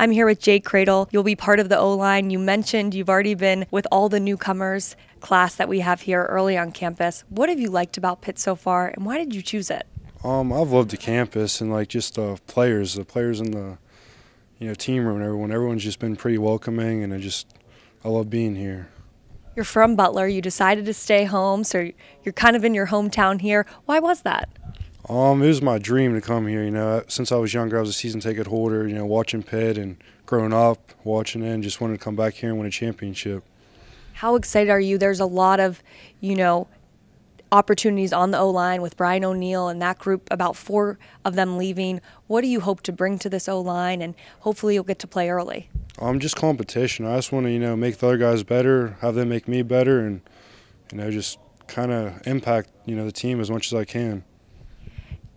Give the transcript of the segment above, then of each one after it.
I'm here with Jake Kradel. You'll be part of the O line. You mentioned you've already been with all the newcomers class that we have here early on campus. What have you liked about Pitt so far, and why did you choose it? Um, I've loved the campus and like just the players, the players in the you know team room and everyone. Everyone's just been pretty welcoming, and I just I love being here. You're from Butler. You decided to stay home, so you're kind of in your hometown here. Why was that? Um, it was my dream to come here. You know, since I was younger, I was a season ticket holder. You know, watching Pitt and growing up watching it, and just wanted to come back here and win a championship. How excited are you? There's a lot of, you know, opportunities on the O line with Brian O'Neill and that group. About four of them leaving. What do you hope to bring to this O line, and hopefully you'll get to play early? I'm um, just competition. I just want to, you know, make the other guys better, have them make me better, and you know, just kind of impact, you know, the team as much as I can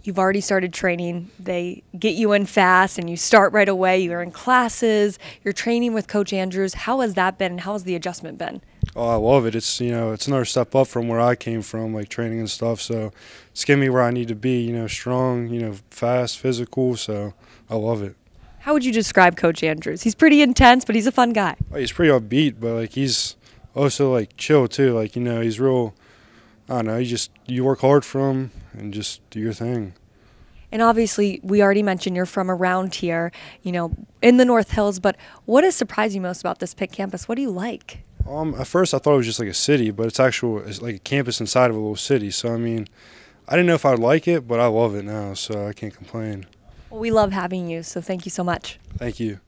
you've already started training. They get you in fast and you start right away. You're in classes, you're training with Coach Andrews. How has that been and how has the adjustment been? Oh, I love it. It's you know, it's another step up from where I came from, like training and stuff. So it's getting me where I need to be, you know, strong, you know, fast, physical. So I love it. How would you describe Coach Andrews? He's pretty intense, but he's a fun guy. Oh, he's pretty upbeat, but like he's also like chill too. Like, you know, he's real I don't know, you just you work hard for him and just do your thing. And obviously, we already mentioned you're from around here, you know, in the North Hills. But what has surprised you most about this Pitt campus? What do you like? Um, at first, I thought it was just like a city, but it's actual, it's like a campus inside of a little city. So I mean, I didn't know if I'd like it, but I love it now, so I can't complain. Well, we love having you, so thank you so much. Thank you.